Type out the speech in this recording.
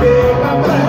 be my